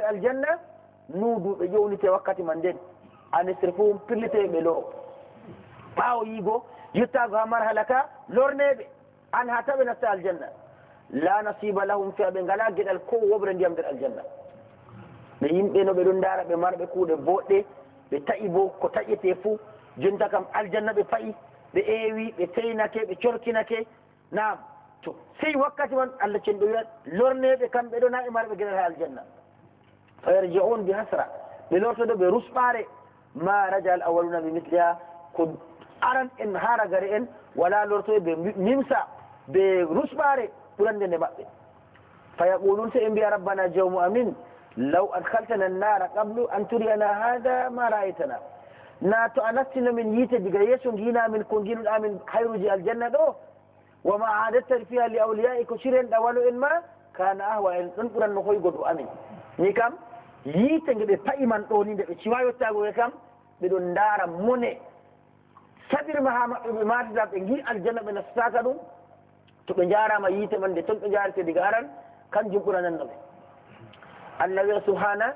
aljanna nuuduɓe ƴownite wakkati man nden anesre fo pirlite ɓe loro ɓaawo yiigo yettago ha marhala ka lorneɓe an ha taɓe nasta aljanna la nasiba lahum fiha ɓe ngala gueɗal ko woɓre ndiyam nder aljanna ɓe yimɓe no ɓe ɗon daara ɓe marɓe kuuɗe boɗɗe ɓe taƴi bo ko taƴete fuu jonta kam aljanna ɓe fayi ɓe eewi ɓe feynake ɓe corkinake nam to sey wakkati man allah cenɗo wiyat lorneɓe kamɓe ɗo na e marɓe gueɗal ha aljanna yarjiun bi hasra ɓe lortoɗo ɓe rusɓare ma raja al awaluna bi misliha ko aran en haragare en wala lortoɓe ɓe nimsa ɓe rusɓare ɓurande nde maɓɓe fa yaqulun so ɓe mbiya rabbana jawmu amin law adhaltana annara qablu an turiyana hada ma ra'aytana na to a nastino min yiite diga yeeso ginamin ko ginuɗamin hayruji aljanna ɗo wama adatta fiha li yiite nge ɓe payiman ɗo ni nde ɓe ciwa yettagoe kam ɓeɗon ndaara mone saɗirma ha maɓɓe ɓe matata ɓe gi aljanna ɓe nastaka ɗum to ɓe jarama yiite man nde toon ɓe jarete diga aran kanjum ɓurananno ɓe allah wiya subhana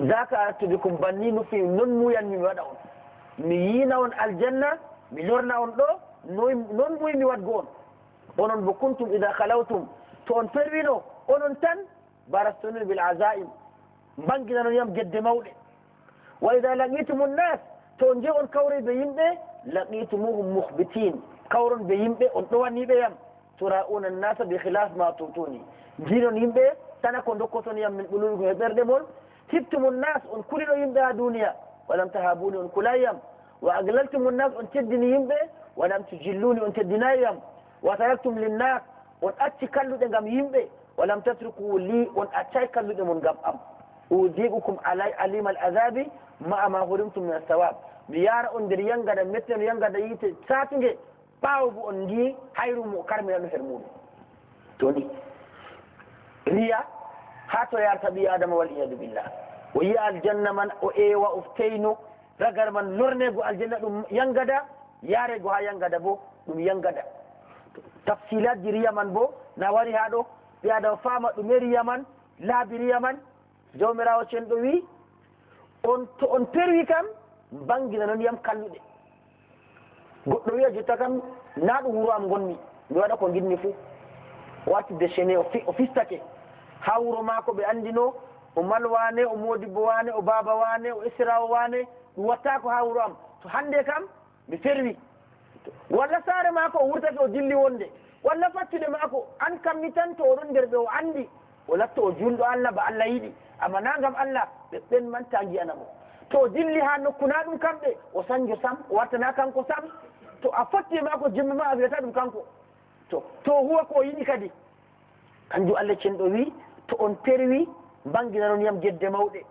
zaka arattu bikum banni no fewi non muyanmi mi waɗa on mi yiina on aljanna mi lorna on ɗo non muymi wadgo on onon bo kuntum ida halawtum to on perwino onon tan barastonin bil azaim banginanon yam gedde mawɗe wa ida laqitum nnas to on je on kawre ɓe yimɓe laqitumuhum muhbitin kawron ɓe yimɓe on ɗowaniɓe yam turauna nnasa bi khilaf ma tutuni jinon yimɓe tana ko dokkoton yam min ɓulugo e ɓerɗe mon hibtumu nnas on kulino yimɓe ha duniya walam tahabuni on kulayyam wa aglaltumu nnas on teddini yimɓe walam tujilluni on teddinayi yam wa ujibukum alim al'azabi ma'a ma hurimtum min as-sawab mi yara on der yanga da yite satinge bawo on di hayru mu karmi no her to ni riya hato yarta bi adama wal iyad billah wa ya aljanna man o uftainu ragar man yangada ha yangada bo dum yangada tafsilat riya bo na wari hado ɗo ɓe fama dum riya man jawmirawo cenɗo wi on to on perwi kam bangina noon yam kalluɗe. Goɗɗo wiya jotta kam na ɗum wuro am gonmi mi waɗa ko ginmi fuu. O watti déchaîné o fistake. Ha wuro maako ɓe andino o mal wane o moodibo wane o baba wane o isra wane ɗum wattako ha wuro am. To hande kam mi ferwi walla saare maako o wurtake o dilli wonde. Walla fattude maako an kammi tan to oɗon nder ɓe o andi o latto o julɗo allah ba allah yiɗi amma na gam allah ɓe ɓen manta giyanamo to o dilli ha nokku na ɗum kamɓe o sañjo sam o wartana kanko sam. To a fotti e maako jimma ma a wiyata ɗum kanko. To to huwa ko o yiɗi kadi. Kanjum allah cenɗo wi to on perwi bangina noon yam gedde mawɗe.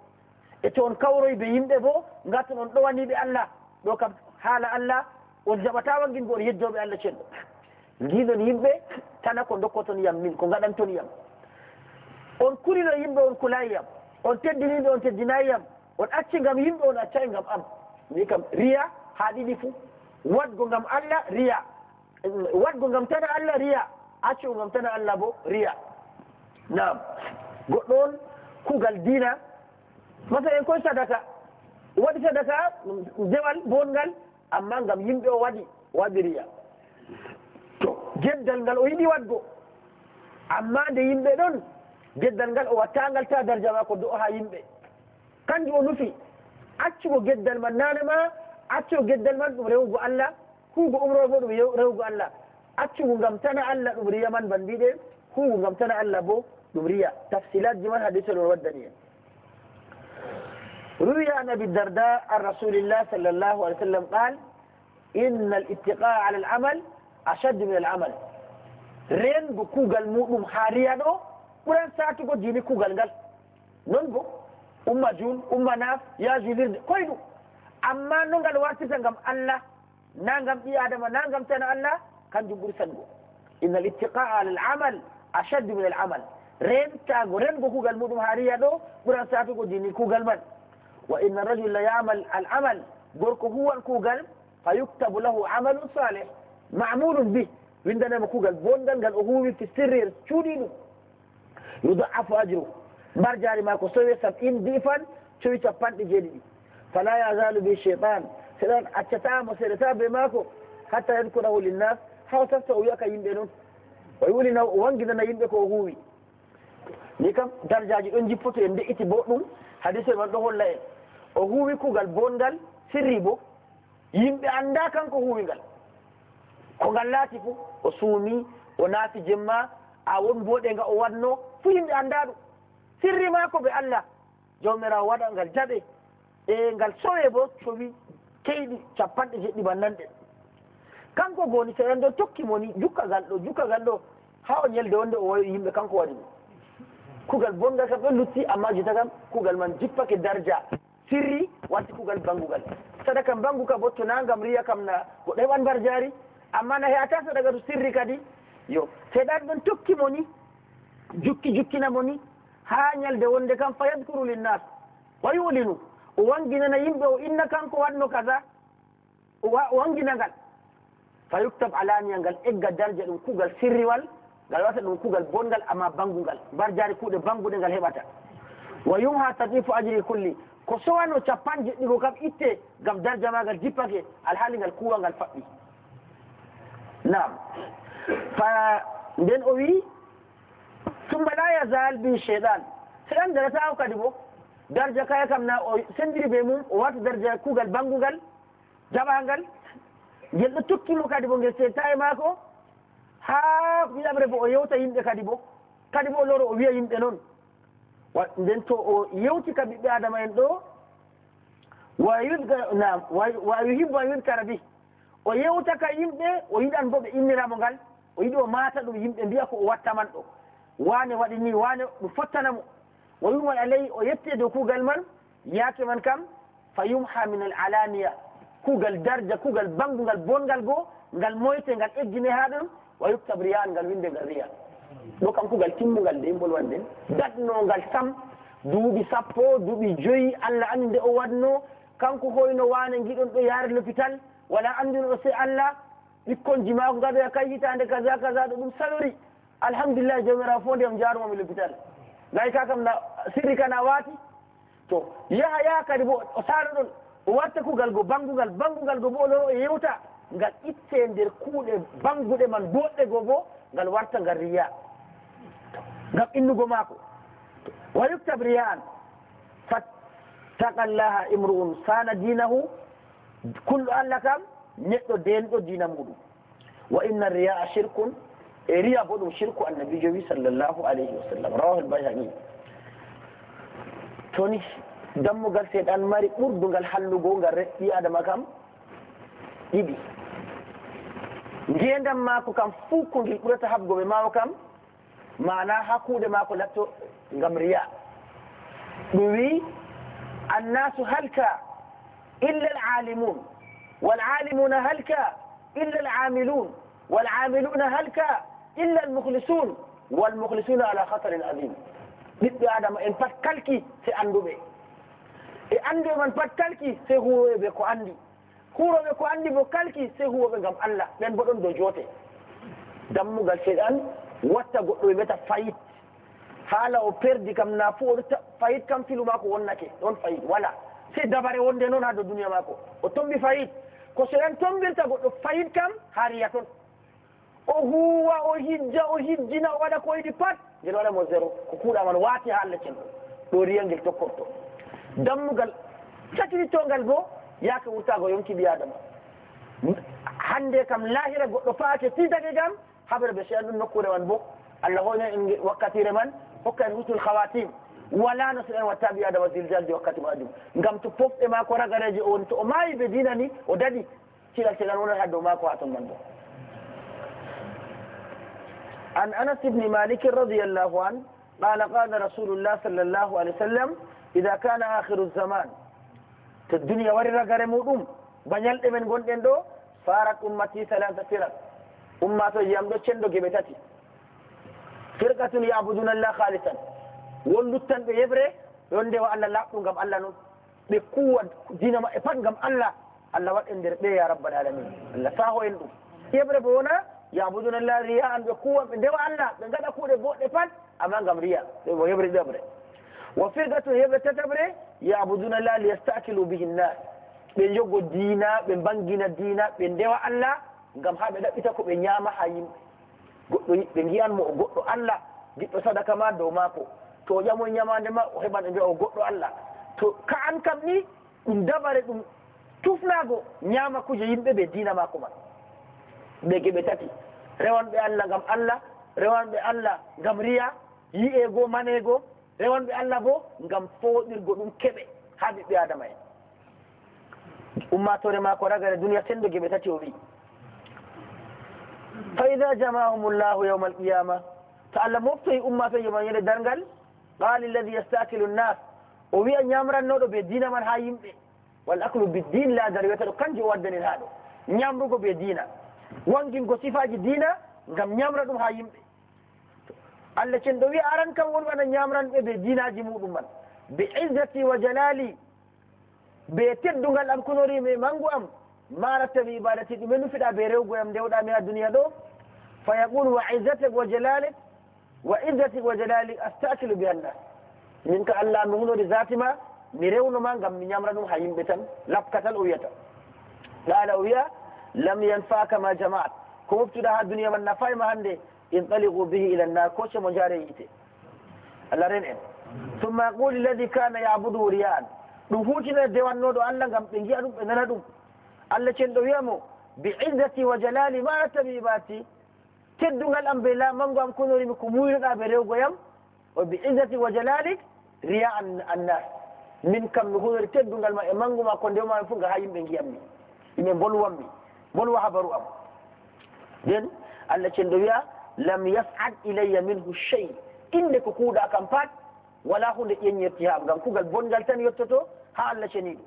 E to on kawroy ɓe yimɓe bo garton on ɗowaniɓe allah. Ɗo kam haala allah on jaɓata wanggingo on yeddoɓe allah cenɗo ndiɗon yimɓe tana ko dokkoton yam min ko gaɗanton yam on kurino yimɓe on kulayi on teddiniɓe on teddinayi yam. On acci gam yimɓe on accayi gam am. Mi kam riya ha ɗiɗi fuu wadgo ngam allah riya. Waɗgo ngam tana allah riya. Accugo gam tana allah bo riya. Nam goɗɗo on kuugal diina masala en koye sadaka. Waɗi sadaka dewal bongal amma ngam yimɓe o waɗi waɗi riya. To jeddal ngal o yiɗi waɗgo amma nde yimɓe ɗon geddal ngal o wattangal ta darja ma ko do ha yimɓe kanjum o nufi accugo geddal man nanema accugo geddal man ɗum rewugo allah huugo umro bo ɗum rewugo allah accugo gam tana allah ɗum riya man bandiɗe huugo gam tana allah bo ɗum riya tafsilat ji man hadisol on waddani en روي عن ابي الدرداء عن رسول الله صلى الله عليه وسلم قال ان الاتقاء على العمل اشد من العمل رين بكوغال مودum hariya ɗo ɓuran satugo jini kugal ngal non bo umma jun umma naf ya julirde koyɗum amma no ngal wartita ngam allah na ngam ɓi adama na ngam tana allah kanjum ɓuri sango inna al ittiqaa ala al amal ashaddu min al amal rentago rengo kugal muɗum hariya ɗo ɓuran satugo jini kugal man wa inna rajul la yamal al amal gorko huwan kugal fa yuktabu lahu amalun salih mamulun bih windanama kugal bongal ngal o huwi fi sirri cuuɗi ɗum yudaafu ajru mbar jari ma ko sowe sab'in difan cowi capanɗe jeeɗiɗi fala yazalu bi cheitan seɗan accatamo seɗata be maako hatta yadkurahu linnas haw sasta o wiyaka yimɓe noon o wulina o wanginana yimɓe ko huuwi ni kam darjaji ɗon jippoto en de'iti bo hadise man ɗo holla en o huuwi kugal bongal sirri bo yimɓe anda kanko huuwi ngal ko ngal laati fo o suumi o naati jemma a won boɗe nga o wanno fu yimɓe annda ɗum sirri maako ɓe allah jawmirawo waɗa ngal jaɓe e ngal sowe bo cowi keyɗi capanɗe jeɗɗi bannanɗe. Kanko goni so en ɗo tokkimo ni jukkagal ɗo jukkagal ɗo ha o ñelde wonde o woyo yimɓe kanko waɗi ɗum kugal bongal kam ɗon lutti amma jita kam kugal man jippake darja. Sirri watti kugal bangugal sadaka bangu ka bo to ngam riya kam na goɗɗo heɓan mbar jaari amma na heyata sadaka to sirri kadi yo seeɗaɗo ɗon tokkimo ni jukki jukkinamo ni haa ñalde wonde kam fa yadkuru linnas wa yulinu o wanginana yimɓe o inna kanko watno kaza wangina ngal. Fa yuktab alaniya ngal egga darja ɗum kuugal sirriwal ngal wata ɗum kuugal bongal amma bangungal mbar jaari kuuɗe banguɗe ngal heɓata. Wa yumha tadifu ajri kulli ko sowano capan jeɗɗigo kam itte gam darja magal jippake alhaali ngal kuwa ngal faɓɓi nam fa nden o wii tumba la yazal bi cheytan seɗan darataako kadi bo darja kaya kam na o sendiri be mum o wata darja kuugal bangugal jaɓangal ngel ɗo tokkimo kadi bo ngel senta e maako haa wiɗamre bo o yewta yimɓe kadi bo. Kadi bo loro o wiya yimɓe noon. Nden to o yewti ka ɓiɓɓe adama en ɗo wa yudga nam wa yuhibbu an yudkara bi o yewta ka yimɓe o yiɗan bo ɓe inniramo ngal. Ko o wattaman ɗo wane waɗi ni wane ɗum fottanamo wa yumal alayhi o yetti e dow kuugal man yaake man kam fa yumha min al alaniya kuugal darja kuugal bangungal bongal goo ngal moyte ngal eggine ha ɗon wa yuktab riyan ngal winde ngal riya ɗo kam kuugal timmugal nde bolwan ɗen daɗnogal sam duuɓi sappo duuɓi joyi allah andi nde o wanno kanko hoyno wane giɗon ɗo yaare l'hôpital wala andino se allah ɓikkonji mako gaɗoya kay hitande kaza kaza ɗo ɗum salori alhamdulillah jomirawo fo ndiyam jarumami l'hôpital gay ka kam na sirri kana waati to yaha yaha kadi bo o saara ɗon o watta kugal go bangugal bangugal go bo loro o yewta ngal itte nder kuuɗe banguɗe man boɗɗe go bo ngal warta ngal riya. Ngam innugo maako wa yuktab riya an fattaqallaha imru'un sana dinahu kulɗo allah kam neɗɗo denɗo dina muɗum wa inna riya shirkun e riya bo ɗum shirku annabijo wi sallllahu alayhi wa sallam. Rawahul bayhaqi toni dammugal seeɗan mari ɓurdugal hallugo ngal reɓɓi adama kam ɗiɗi. Ngendam maako kam fuu ko ngel ɓurata habgoɓe mawo kam mana ha kuuɗe maako latto ngam riya. Ɗum wi annasu halka illa alalimun waalalimuna halka illa alamilun والعاملون هلكا إلا المخلصون والمخلصون على خطر عظيم ɓiɓɓe adama en pat kalki se anduɓe e anduɓe man pat kalki se huwoɓe ko andi huroɓe ko andi bo kalki se huwoɓe gam allah ɓen bo ɗon dow joote dammugal seɗan watta goɗɗo ɓe mbiyata fayit haala o perdi kam na fu oɗo fayit kam filu mako wonnake ɗon fayit wala se dabare wonde noon ha dow duniya mako o tombi fayit ko seɗan tombirta goɗɗo fayit kam ha riya toon o huwa o hijja o hijjina o waɗa ko yiɗi pat ngel waɗa mo zéro ko kuuɗaman waati ha allah cen ɗo riya ngel tokkorto dammugal catiritongal bo yaake wurtago yonki ɓi adama hande kam lahira goɗɗo faake titake kam haɓere ɓe seyan ɗum nokkure man bo allah hoyno en wakkatire man hokka en hutul hawatim wala no so en watta ɓi adama diljalde wakkati majum ngam to pofɗe maako ragareje o woni to o maayi ɓe dina ni o daɗi cilal segan wonat ha dow maako ha ton man bo عن انس بن مالك رضي الله عنه قال قال رسول الله صلى الله عليه وسلم اذا كان اخر الزمان الدنيا ورر غرمودum bañalɗe men gonɗen ɗo farat ummati salasa firat ummato yiyam ɗo cenɗo geɓe tati firqatun yabuduna llah won luttanɓe yeɓre yon ndewa allah laɓɗu gam allah noon ɓe kuwa dina maɓɓe pat gam allah allah waɗen nder ɓe ya rabbal alamin allah saho en ɗum yeɓre bo wona yabuduna llah riya an ɓe kuwan ɓe ndewa allah ɓe gaɗa kuuɗe boɗɗe pat amma gam riya ɓe mo heɓri ɗeɓre wa firqatu heɓe tataɓre yabuduna la liyastakilu bihi nnas ɓe jogo diina ɓe bangina diina ɓe ndewa allah ngam ha ɓe ɗaɓɓita ko ɓe ñaama ha yimɓe goɗɗo ɓe giyanmo o goɗɗo allah giɗɗo sadaka ma dow maako to ƴamo ñamande ma o heɓan ɓe mbiya o goɗɗo allah. To ka an kam ni ɗum dabare ɗum tufnaago ñaama kuje yimɓe ɓe diina maako man ɓe geɓe tati. Rewanɓe allah ngam allah rewanɓe allah ngam riya yi'eego maneego rewanɓe allah bo ngam fooɗirgo ɗum keɓe haa ɓiɓɓe adama en. Ummatore maako ragare duniya senndo geɓe tati o wii fa ida jamahum llahu yawma alqiyama to allah moftoyi ummatoje ma ñande darngal قال الذي يستأكل الناس. وبي أن يأمر النود بدين من هايم والأكل بالدين لا دار يتلو كان جو ودن الهادو. نيامرو كو بدين وانكين كو صفاج دينا. غم نيامرو دم هايم الله كن دوي آران كم ون وأنا نيامران بدين أجي مو دم بعزتي وجلالي. بيتدو غل أم كنوري مي مانغو أم. ما رتبي عبادتي دي منو فدا بيرو غو أم. ديودا مي الدنيا دو. فيقول وعزتك وجلالك. وعزتي وجلالي أستأكل بها الناس منك الله مغنو لذات ما نرون ما غم من يمرن حيم بتن لبكت الويتا لا اويا لم ينفاك ما جمعت. كم ابتدى الدنيا من نفاي ما هندي. انطلقوا به إلى النار. كوش مجاري ايتي الله رين إن. ثم يقول الذي كان يعبد وريان نفوتنا ديوان نودو الله غم بنجي ادو بنردو الله چندو يامو. بعزتي وجلالي ما أتبي باتي. تدوغال امبلا مانغو ام كونوري مكو مويرغا بريوغو يم وبعزتي وجلالك رياء الناس. من كم نقول تدوغ الماء مانغو ما كون ديوما يفوغ هاي من جيامي يمين بولو امي بولو حبرو ام دين؟ الله تشندويا لم يفعل إلي منه شيء. ان كوكودا كامبات ولا هو ين يتيها غام كوغال بونغال تاني يوتوتو ها الله تشني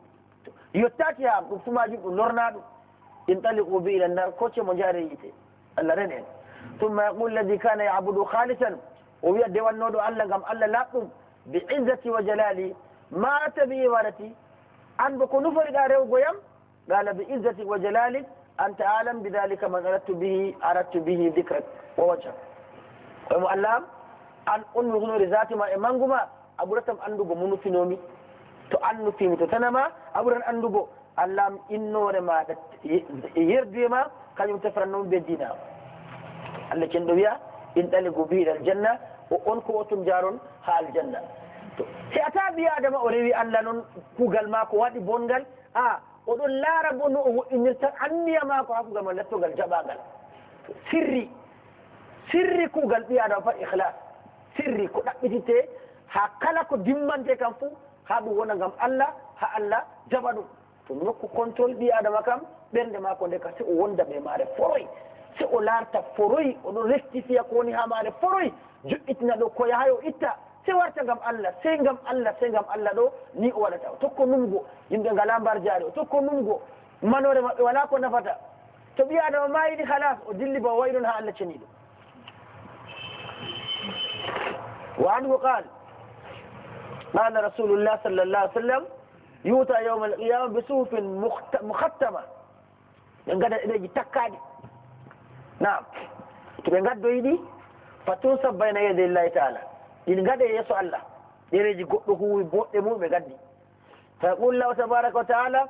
يوتاتيها كوفما جي نورنادو انتلقوا به إلى النار. كوتشي مونجاري يتي الله رنين ثم يقول الذي كان يعبد خالصا ويا dewannoɗo allah ngam allah laɓɗum bi izzati wa jalali ma atta bi ibadati an bo ko nuforiɗa rewgoyam qala bi izzati wa jalalik anta alam bidalika man aradtu bihi aradtu bihi dicrak wa wajhak oymo allah am an on mi hunori zatima e manguma a ɓuratam andugo mo nufinomi to an nufimi to tanama a ɓuran andugo allah am innore maɗa yerduyema kañum tefrannomi ɓe dina allah cenɗo wiya in ɗaligu bihi aljanna o on ko otum jaron ha aljanna to si ata ɓi adama o rewi allah noon kuugal ma ko waɗi bongal a oɗon laara bo no o woɗɗinirta anniya ma ko ha kuugal ma lettogal jaɓagal sirri sirri kuugal ɓi adama pat ihlas sirri ko ɗaɓɓitite ha kala ko dimmante kam fuu ha ɗum wona gam allah ha allah jaɓa ɗum. To nokku contrôle ɓi adama kam ɓernde ma ko nde ka si o wonda ɓe maare foroy سولارتا فروي ورستي في يكوني هامار فروي. جو اتنا دو كويا هايو إتا. سوارتا غم الله سينغم الله سينغم الله دو ني ولتا. توكو نمغو. يمدو غلام بارجاري توكو نمغو. منور ما ولاكو نفتا. تو بيا دو ماي دي خلاص. ودلي بو ويرن ها الله چني دو وعنه قال قال رسول الله صلى الله عليه وسلم يوتا يوم القيامة بسوف مختمة. يعني قد إذا جي تكادي. Nam to ɓe gaddoyiɗi fa tusa bayna yede illahi taala. Ɗin gaɗe yeeso allah. Ɗereji goɗɗo huwi boɗɗe mum ɓe gaddi. Fa yaqul lahu tabaraka wa taala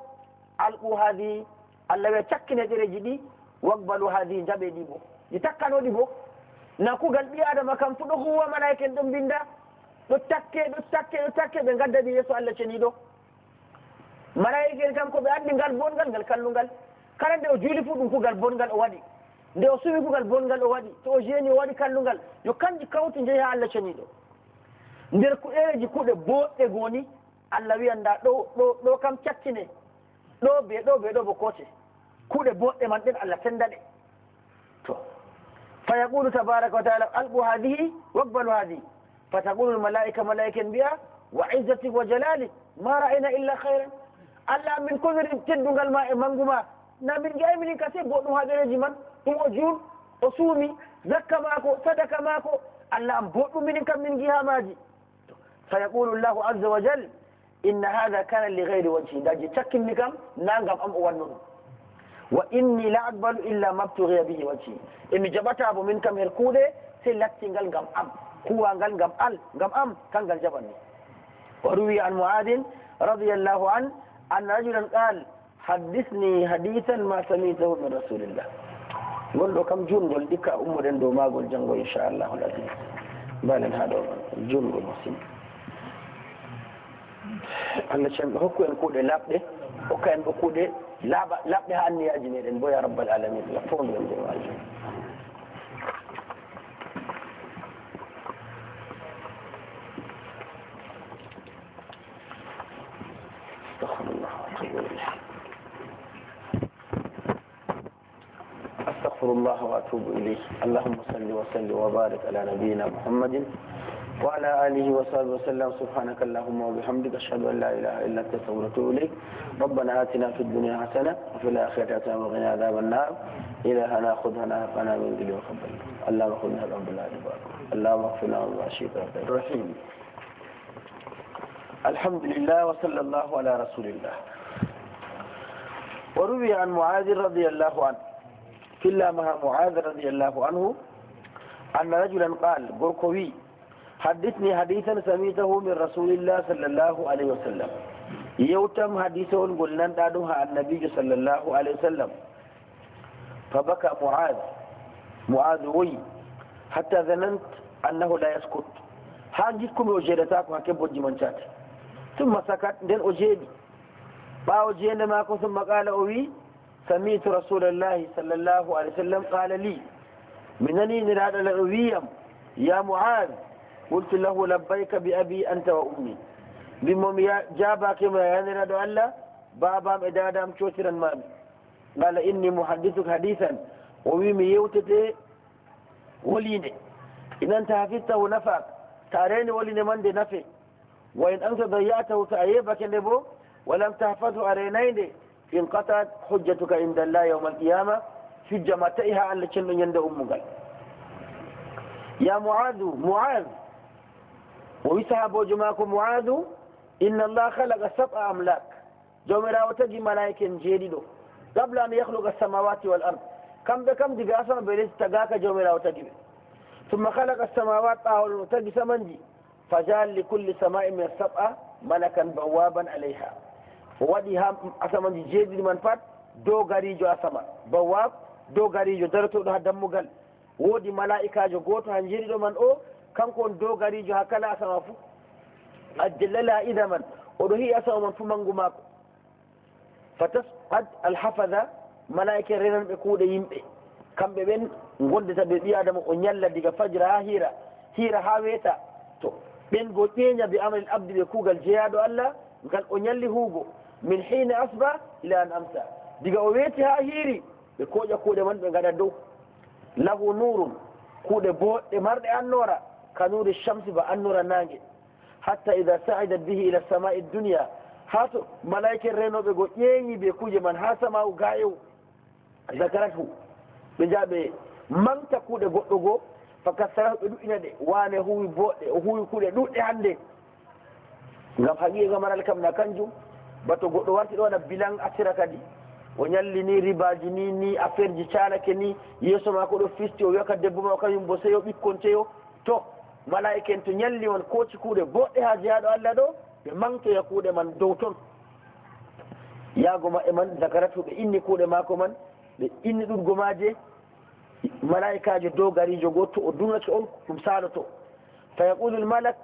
alqu hadi. Allah wiya cakkine ɗereji ɗi waqbalu hadi. Jaɓe ɗi bo. Ɗi bo. Na kugal ɓi adama kam fu ɗo huwa malaika ɗon binda. Ɗo takke ɗo takke ɗo takke ɓe gadda ɗi yeeso allah ceniɗo malaika en kam ko ɓe andi ngal bongal ngal kallungal. Kala nde o juuli fu ɗum kugal bongal o waɗi nde o suwi kugal bongal o waɗi to o jeeni o waɗi kallungal yo kanji kawti jeeyi ha allah ceniɗo nder kuɗereji kuuɗe boɗɗe gooni allah wiyanda ɗo ɗo ɗo kam cakkine ɗo be ɗo be ɗo bo kote kuuɗe boɗɗe man ɗen allah sendaɗe to fa yaqulu tabaraka wa taala alqu hadihi waqbalu hadihi fa taqulu lmalaika malaika en mbiya wa izzati wa jalali ma ra'ayna illa hayran allah min koniri teddungal ma e mangu ma na min ƴawi minin kase goɗɗum ha ɗereji man ɗum o juul o suumi zakka maako sadaka maako allah an boɗɗum minin kam min gihamaji fa yaqulu llahu azza wa jal inna hada kana li gayri wajhi daji cakkinmi kam na gam am o wanno ɗum wa inni la aqbalu illa mabtugiya bihi wajhi emi jaɓata bo min kam her kuuɗe sey lattingal gam am kuwangal gam al gam am kangal jaɓanmi وروي عن معاذ رضي الله عنه أن رجلا قال حدثني حديثا ما سمعته من رسول ngol ɗo kam julngol ɗikka ummoɗen dow magol janngo inchallahu lazim mbanen haa ɗo julngol musidɗo allah can hokku en kuuɗe laaɓɗe hokka en ɗo kuuɗe laaɓa laaɓɗe haa anniyaji meɗen bo ya rabbal alamin la fondu en dow majum الله وأتوب إليه. اللهم صل وسلم وبارك على نبينا محمد وعلى آله وصحبه وسلم. سبحانك اللهم وبحمدك أشهد أن لا إله إلا أنت أستغفرك إليك. ربنا آتنا في الدنيا حسنة وفي الآخرة حسنة وقنا عذاب النار. إلهنا خذنا هفنا من ذل وخبل اللهم خذنا رب العباد اللهم اغفر لنا واشيك الرحيم. الحمد لله وصلى الله على رسول الله. وروي عن معاذ رضي الله عنه. كلا مع معاذ رضي الله عنه أن رجلا قال قرقوي حدثني حديثا سميته من رسول الله صلى الله عليه وسلم. يوتم حديثه قلنا دادوها النبي صلى الله عليه وسلم. فبكى معاذ. معاذ وي حتى ظننت أنه لا يسكت. حاجتكم وجدتاكم هكذا بوجي من شات ثم سكت دين أجيبي باو جينا ماكو ثم قال أوي سميت رسول الله صلى الله عليه وسلم قال لي منني نراد الأويم يا معاذ. قلت له لبيك بأبي أنت وأمي. بمم جابا كما ينرد ألا؟ بابا مدادا مشوترا مامي قال إني محدثك حديثا. وميم يوتتي وليني. إن أنت حفظته نفعك تاريني وليني من دي نفع. وإن أنت ضيعته تأيبك نبو. ولم تحفظه أرينين انقطعت حجتك عند الله يوم القيامة في جماعتها على شن يند أمك. يا معاذ معاذ. ويسحب جماعكم معاذ. إن الله خلق سبع أملاك. جمرا وتجي ملائكة جيدو قبل أن يخلق السماوات والأرض. كم بكم دي أسما بلس تقاك جمرا وتجي. ثم خلق السماوات طاول وتجي سمنجي. فجعل لكل سماء من السبع ملكا بوابا عليها. Waɗi ha asamaji jeeɗiɗi man pat dogarijo asama. Bawab dogarijo daratoɗo ha dammugal. Woodi malaikajo goto ha jeeɗiɗo man o kanko on dogarijo ha kala asama fuu. Ajjallala ida man oɗo hi asama man fuu mangu mako fatasad alhafada malaika renanɓe kuuɗe yimɓe. Kamɓe ɓen gondeta ɓe ɓi adama o ñalla diga fajira ha hira hira ha weeta. To ɓen go ƴeeña be amalil abdi ɓe kuugal jeeyaɗo allah ngal o ñalli huugo. min hina asba ila an amsa. Diga o weeti ha hiiri ɓe kooƴa kuuɗe man ɓe ngaɗa dow. Lahu nurum kuuɗe boɗɗe marɗe annora kanuri chamsi ba annora nangue hatta ida saidat bihi ila sama'i dunia ha to malaikere renoɓe go ƴeeñi ɓe kuuje man ha sama'u gayew zakarat hu ɓe jaa ɓe manta kuuɗe goɗɗo goo fakasarahu ɓe ɗuɗɗina ɗe. Waane huwi boɗɗe o huwi kuuɗe ɗuɗɗe hannde. Ngam haqiqa maral kam na kanjum bato goɗɗo warti ɗo waɗa bilan asira kadi. O ñalli ni ribaji ni ni affaire ji calake ni. Yeeso ma ko ɗo fisti o wiyaka debbo ma kañum bo seyo ɓikkon teyo to malaika en to ñalli on koci kuuɗe boɗɗe ha jeyaɗo allah ɗo ɓe mantoya kuuɗe man dow ton. Yaago maɓɓe man zakaratu ɓe inni kuuɗe mako man ɓe inni ɗuɗgo maje malaikajo dogarijo gotto o dungake on ɗum saloto fa yaqulu lmalak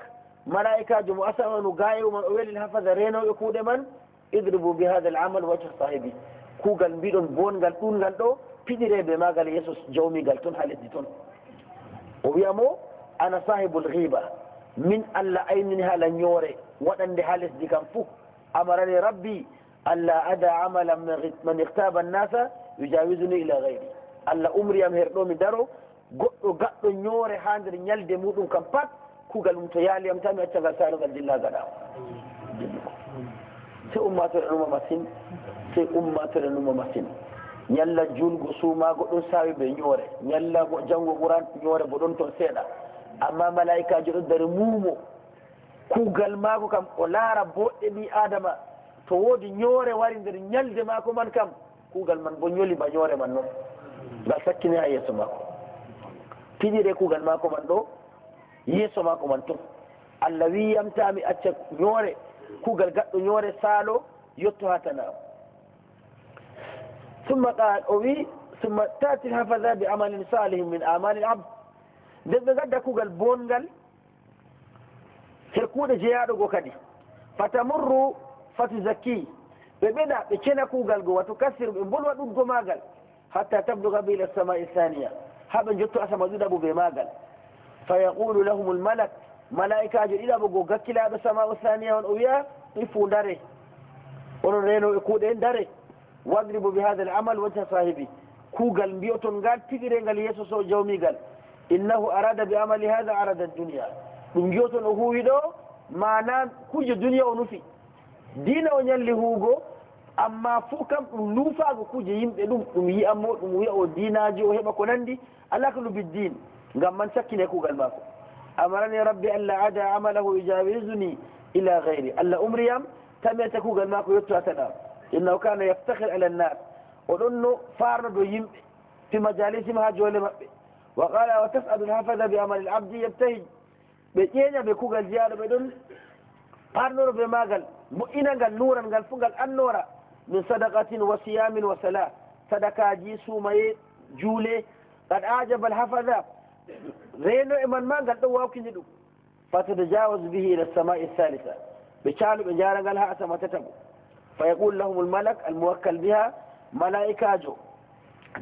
malaikajo mo asamanu gayewo man o welin hafada renoɓe kuuɗe man idribu bi hada l amal wajha sahibi kuugal mbiɗon bongal ɗumgal ɗo piɗireɓe magal yeeso jawmigal toon ha lesdi toon o wiyamo ana sahibul ghiba min allah aynini haala ñoore waɗande ha lesdi kam fuu amarani rabbi allah ada amala man ihtaba annasa yujawisuni ila gayri allah umriyam herɗo mi daro goɗɗo gaɗɗo ñoore ha nder ñalde muɗum kam pat kuugal mum to yaaliyam tan mi accagal sarugal dilla gaɗa sey ummatore numa masine sey ummatore numa masine ñalla julgo suumago ɗon sawi ɓe ñoore ñalla janngo ɓuran ñoore bo ɗon toon seeɗa amma malaikajo ɗo dari muumo kuugal maako kam o laara boɗɗe ɓi adama to woodi ñoore wari nder ñalde maako man kam kuugal man bo ñoli ba ñoore man noon ngal sakkini ha yeeso maako. Piɗire kuugal maako man ɗo yeeso maako man toon allah wiyamtami acca ñoore kugal gaɗɗo yoore saalo yetto ha tana. Summa qal o wi summa tati hafaza bi amalin salihin min amali l abd. Nden ɓe gadda kugal bongal her kuuɗe jeyaɗo go kadi. Fatamurru fatu zakki ɓe ɓeɗa ɓe cena kuugal go watu kassiru ɓe bolwa ɗuggo maagal hatta tabluga bi ila samai thania ha ɓe jottu asama ɗuɗabo be maagal. Fa yaqulu lahum lmalak malaikajo ɗiɗaɓo go gakkilaɗo samau thania on o wiya ifu ndare onon renoɓe kuuɗe ndare wadribu bi hada l amal wajha sahibi kuugal mbiyoton ngal tiɗire ngal yeeso so jawmigal innahu arada bi amali hada arada dunia ɗum mbiyoton o huuwi ɗo mana kuje duniya o nufi dina o ñalli huugo amma fuu kam ɗum luufago kuje yimɓe ɗum ɗum yiyanmo ɗum wiya o dinaji o heɓa ko nandi ala ka lubi din ngam man sakkine kuugal maako أمرني ربي أن لا أدع عمله يجاوزني إلى غيري. ألا أمريم تم يتكو قال ماكو تنام إنه كان يفتخر على الناس. ولنه فارن بهم في مجالس ما جول وقال وتسأل الحفظ بأمر العبد يبتهج. بيجينا بكو قال زيادة بدون فارنور بما قال. مؤينا قال نورا قال فوق النورا من صدقة وصيام وصلاة. صدقة جيسو مي جولي. قد أعجب الحفظة reno iman man gal ɗo waw kiñi ɗum fatatajawaz bihi ila samai salisa ɓe caalu ɓe jarangal ha sama tataɓo fa yaqulu lahum lmalak almuwakkal biha malaikajo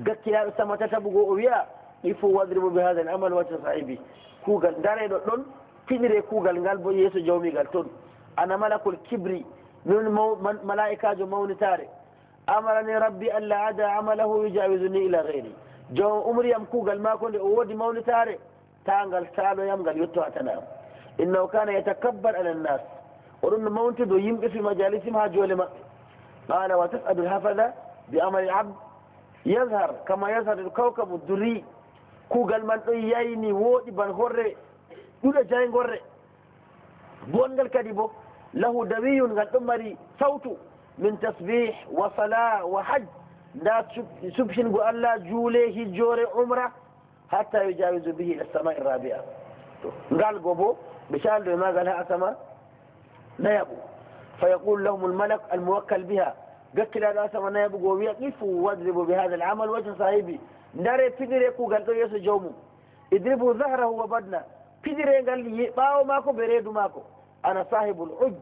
gakkinaɗo sama tataɓo o wiya il faut wadribu bi hada l amal wacca sahibi kuugal ndareɗo ɗon piɗire kuugal ngal bo yeeso jawmigal toon ana malakol kibri non malaikajo mawnitare rabbi an la ada amalahu yujawisuni ila gayri jom umriyam kuugal mako nde o woodi mawnitare tangal taloyam ngal yetto hatanam innahu kana yatakabbar ala nnas oɗon no mawtido yimɓe fi majalisim ha joole maɓɓe qala wa tasadu lhafada bi amali abd yadhar kama yadhar lkawkabu duri kuugal man ɗon yayni wooɗi ban horre ɗuɗa jaygorre bongal kadi bo lahu dawiyun ngal ɗon mari sawtu min tasbih wa sala wa haj da subhin gu Allah jule hijjore umra hatta ya jawi zubi ila sama in rabia to ngal go bo misal do magal ha sama da yabu fa yaqul lahum al malak al muwakkal biha gakkila da sama na yabu go wi aqifu wadribu bi hadha al amal wajh sahibi dare pidire ku gal do yeso jomu idribu zahrahu wa badna pidire ngal yi bawo mako be mako ana sahibul ujb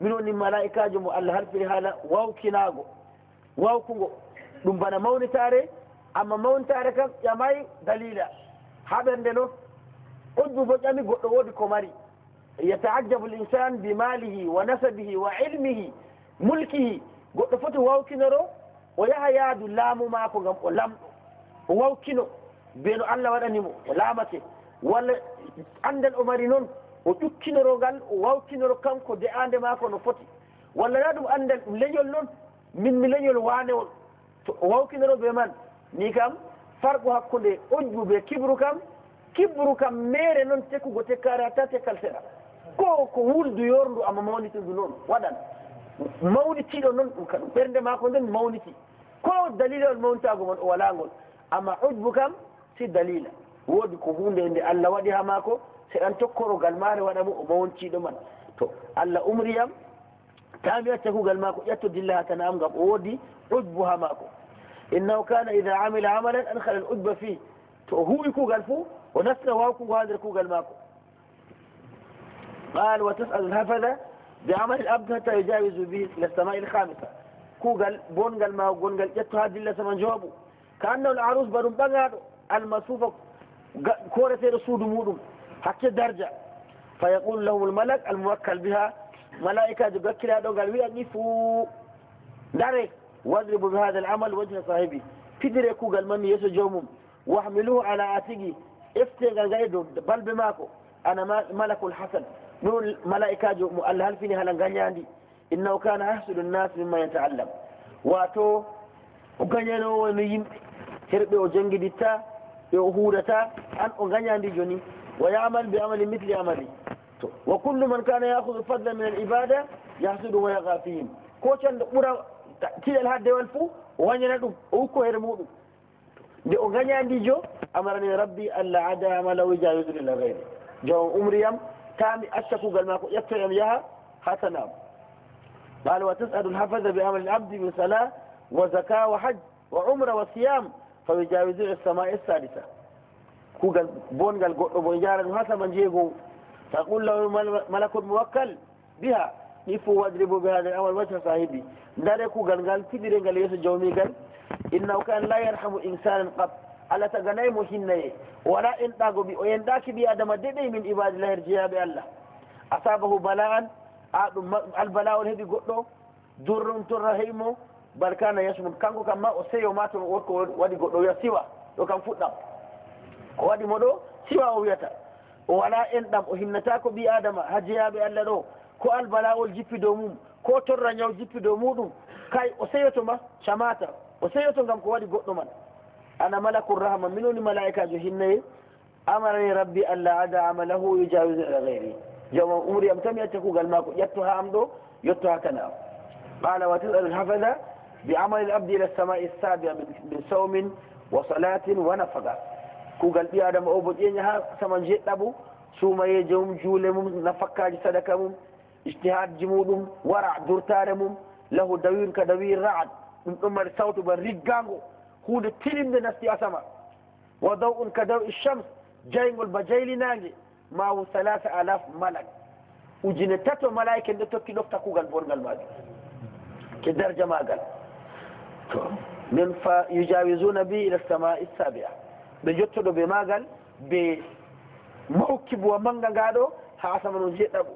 min woni malaikajo mo Allah harfi hala waw kinago waw kungo ɗum bana mawnitare amma mawnitare kam ƴamay dalila ha ɓernde noon ujbu bo ƴami goɗɗo woodi ko mari yataajjabu l insan bi malihi wa nasabihi wa ilmihi mulkihi goɗɗo foti wawkinoro o yaha yaadu laamu maako ngam o lamɗo o wawkino beeno allah waɗanimo o laamate walla andal o mari noon o ƴukkinorogal o wawkinoro kanko de ande maako no foti walla na ɗum andal ɗum leñol noon min mi leñol waanewol wawkinoro ɓe man ni kam farqu hakkude ojju ɓe kibru kam kibru kam mere noon tekkugo tekkare hatta tekkal seɗa ko ko wuldu yorndu amma mawnitindu noon waɗan mawnitiɗo noon ɗum ka ɗum ɓernde maako nden mawniti ko dalilewol mawnitago mon o walangol amma ujbu kam si dalila woodi ko hunde nde allah waɗi ha maako seɗan tokkorogal maare waɗa mo o mawnciɗo man to allah umriyam كان يتكو قال ماكو يتد الله كان أمقب أودي عجبها ماكو. إنه كان إذا عمل عملا أنخل العجب فيه. تهو يكو قال فو ونسل واكو وهذا يكو قال ماكو. قال وتسأل الهفذة بعمل الأبد حتى يجاوز به إلى السماء الخامسة. كو قال بون قال ماكو بون قال يتو هاد الله سمان جوابه. كأنه العروس برون بغاد المصوفة كورة رسول مولم حتى درجة فيقول له الملك الموكل بها malaika juga kila don garbi wiya ni dare wadribu bu hadha amal sahibi. Fidire kugal man yeso wa wahmiluhu ala atigi. Ifte gal do balbe mako. Ana malakul hasan. Ɗum malaikajo mu allah halfini hala gañandi innahu kana hasudu nnas mimma yata'allam. Wato o gañanowo no yimɓe herɓe o jangiditta ɓe o an o gañandi joni. Wa yamal bi amali mitli amali. Min al ibada yahsudu wa yaga fihim ko canɗo ɓura tiɗal ha dewal fuu o wañana ɗum o ukko heere muɗum nde o gañandijo amarani rabbi allah ada amala wijayudulila gayre jawon umriyam تامي أشكو قال ما يتعم يها حسنا قال وتسأل الحفظ بعمل العبد من صلاة وزكاة وحج وعمرة وصيام فيجاوز السماء السادسة كو قال بون قال قطب ويجارة حسنا من جيغو تقول له ملك موكل بها إفو واضربوا بهذا الأمر وجه صاحبي qat allah taganayi mo hinnaye wala enɗago ɓi o enɗaki ɓi adama deɗey min ibadillahi her jeyaɓe allah asabahu bala'an a ɗum albala on heeɓi goɗɗo durrum torra heɓimo bal kana yasmum kanko kam ma o seyo ma to wotko waɗi goɗɗo wiya siwa ɗo kam fuɗɗam ko waɗi mo ɗo siwa o wiyata o wala enɗam o hinnata ko ɓi adama ha jeyaɓe allah ɗo ko albala'ol jippi dow mum ko torra ñaw jippi dow muɗum kay o seyoto ma camata o seyoto gam ko waɗi goɗɗo man ana malakur rahma min woni malaikajo hinnaye amarani rabbi allah ada amalahu yujawisu ila gayri jawma umri am tami acca kugal mako ƴetto ha am ɗo yetto ha kana am qala wa tasalu lhafada bi amali l abdi ila lsamai sabia min sawmin wa salatin wa nafaga kugal ɓi adama o bo ƴeña ha sama jeɗɗaɓo sumayeje mum juule mum nafakkaji sadaka mum ijtihad ji muɗum wara durtare mum lahu dawir ka dawir ra'ad ɗum ɗum mari sawtu ba riggango hunde tilinde nasti asama wa daw'un ka daw shams jaygol ba jaylinage mawu salasa alaf malak ujune tato malaika nde tokki ɗofta kugal bongal majum ke darja magal to min fa yujawisuna bi ila samai sabia ɓe jottoɗo ɓe magal ɓe mawkibuwa manga ngaɗo ha asama no jeɗɗaɓo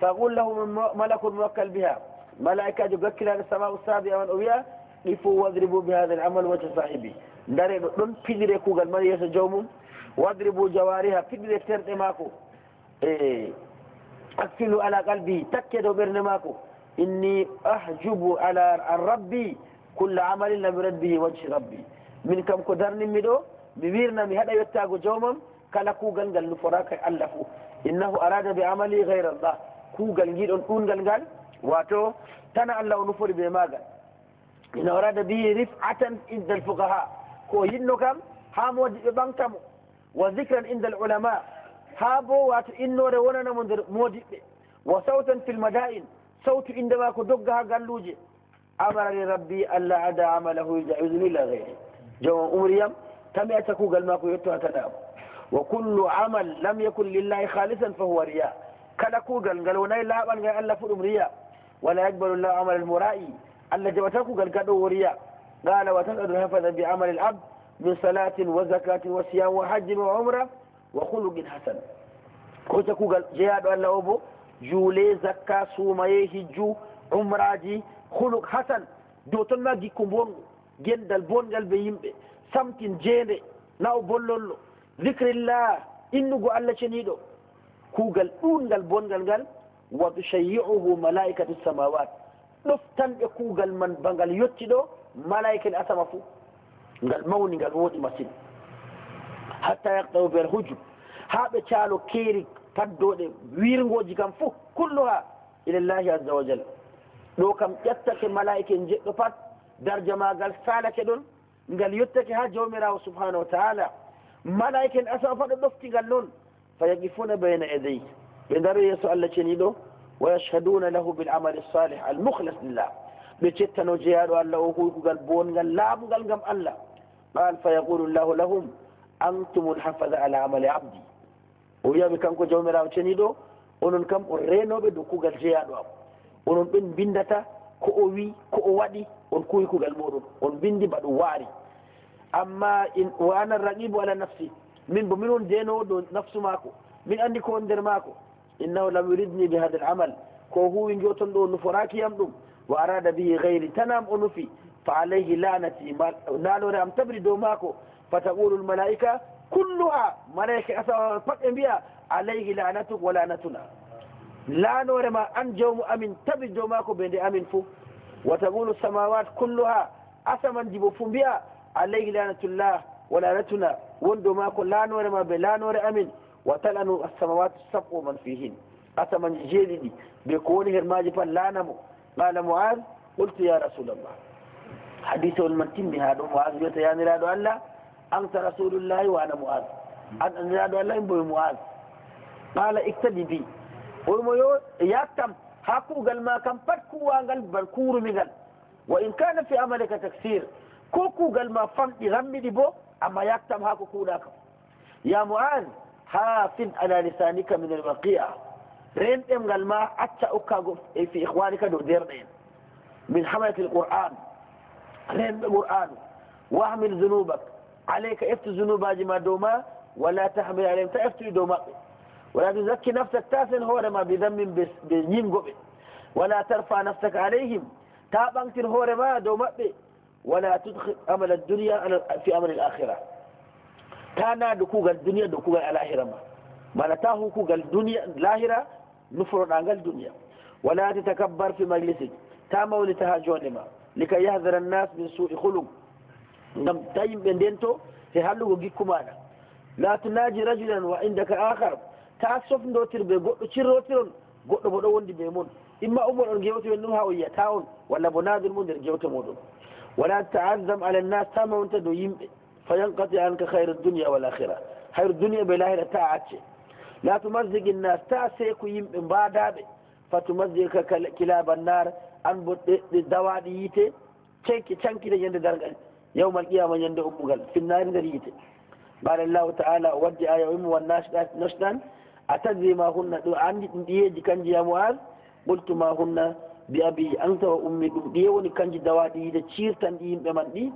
فأقول له ملك موكل بها. ملائكة جبكل على السماء السابعة من أويا. إفو واضربوا بهذا العمل وجه صاحبي. داري دون بيدري كوغل من يسا جوم واضربوا جوارها بيدري ترد ماكو إيه. أكفلوا على قلبي. تكدوا برن ماكو إني أحجب على الربي كل عمل لم يرد به وجه ربي من كم كدرني مدو بميرنا مهدا يتاغو جومم كلا كوغل قال نفراك ألفو إنه أراد بعملي غير الله kuugal ngiɗon ɗungal ngal wato tana allah o nufori ɓe magal ina warada bihi rifatan inda alfuqaha ko yinno kam ha modiɓe ɓantamo wa zicran inda al ulama ha bo wato innore wonanamo nder modiɓɓe wa sautan fil madain sawtu indema ko dogga ha galluje amarani rabbi allah ada amalahu jaisuni ila gayri jomam umriyam كم يتكو قال ما وكل عمل لم يكن لله خالصا فهو رياء. كلا كو قال قال وناي لا بان قال رياء. ولا يقبل الله عمل المرائي. ألا جبتكو قال قدو رياء. قال وتنقد الحفظ بعمل الاب من صلاة وزكاة وصيام وحج وعمرة وخلق حسن. كوتكو قال جياد الله أبو جولي زكا سومي هجو عمراجي خلق حسن. دوتن ما جيكم بون جندل بون قلب يمبي samtin jeende naw bollollo. Zicrillah innugo allah ceniɗo kuugal ɗungal bongal ngal wa tushayyi'uhu malaikatu samawat ɗoftanɓe kuugal man bangal yetti ɗo malaika ne asama fuu. Ngal mawni ngal woɗi masine hatta yaqtau bel hujub ha ɓe caalo keeri paddoɗe wirgoji kam fuu kulluha ilallahi azza wa jalla. Ɗo kam ƴettake malaika en jeɗɗo pat darja magal salake ɗon jawmirawo subhanahu wa taala malaika en asama fa ɗo ɗoftingal noon فيقفون بين يديه. يدر يسوع الله شنيدو ويشهدون له بالعمل الصالح المخلص لله. بيتشتنو جيادو الله وهو قال بون قال لا قال قم الله. قال فيقول الله لهم أنتم الحفظ على عمل عبدي. ويا بكم جومرا شنيدو onon kam on renoɓe dow kugal jeyaɗo am onon ɓen bindata ko o wi ko o waɗi on kuwi kugal muɗum on bindi mbaɗum waari amma in wa ana raqibu ala nafsi min bo min on denowo ɗo nafsu maako min andi ko on nder maako innahu lam yuridni bi hada l amal ko huwi joton ɗo nuforaki yam ɗum wa arada bihi gayri tanam o nufi fa alayhi lanati nalore am tabri dow maako fa taqulu lmalaika kulluha malaika asawa pat ɓe mbiya alayhi lanatuk wa lanatuna lanore ma an jawmu amin tabri dow maako ɓe nde amin fo wa taqulu samawat kulluha asamanji bo fu mbiya alayhi lanatullah wa lanatuna wondo ma ko lanore ma ɓe lanore amin wa talanu assamawatu sab'u man fihin asaman jeeɗiɗi ɓe ko woni her maji pat lanamo qala moaz qultu ya rasulallah hadise on man timmi ha ɗo moaz wiyata yaniraɗo allah anta rasulullahi wa ana moaz an aniraɗo allah en boye moaz qala iktadi bi oymo yo yattam ha kuugal ma kam pat kuwangal bal kurumigal wa in kana fi amalika taksir ko kuugal ma famɗi rammiɗi bo amma yattam ha ko kuuɗa kam ya mu'az hafid ala lisanika min alwaqi'a ren ɗemgal ma acca ukkago e fi ihwanika dow derɗe en min hamalati alquran renɓe qur'anu wahmil zunubak alayka eftu zunubaji ma dow ma ولا تزكي نفسك تاسن هو ما بذنب بنينغو ولا ترفع نفسك عليهم. تابنتر هو ما دو مبي ولا تدخل أمل الدنيا في أمر الآخرة. كان دكوغ الدنيا دكوغ الآخرة ما. ما نتاهو كوغ الدنيا الآخرة نفرد عن الدنيا. ولا تتكبر في مجلسك. تاما ولتهاجون ما. لكي يحذر الناس من سوء خلق. نم تايم بندنتو تهلو جيكمانا لا تناجي رجلا وعندك آخر. ta sofdotir ɓe goɗɗo cirrotiron goɗɗo bo ɗo wondi ɓe mon. Imma ummo on gewti men ɗum ha o yiyata on walla bo nadir mum nder gewte muɗum wala taazam ala nnas ta mawnta dow yimɓe. Fa yanqati anka hayre dunia wal ahira hayre dunia ɓe lahira ta acce. La tumasdigi nnas ta seeku yimɓe mbadaɓe. Fa tumasdigka kilaba nar an bo ɗe dawaɗi yiite cenki cankide ñande dargal. Yawmal qiyama ñande ummugal finnari nder yiite qala llahu taala waddi aya o immu wannashiɗat nashɗan أتدري ما هن عندي ديجي كنجي يا معاذ قلت ما هن بأبي أنت وأمي ديوني كنجي دوادي إذا تشيرتن دي بمن دي